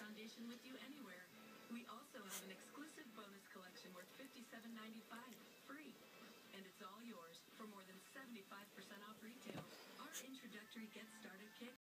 foundation with you anywhere. We also have an exclusive bonus collection worth $57.95 free. And it's all yours for more than 75%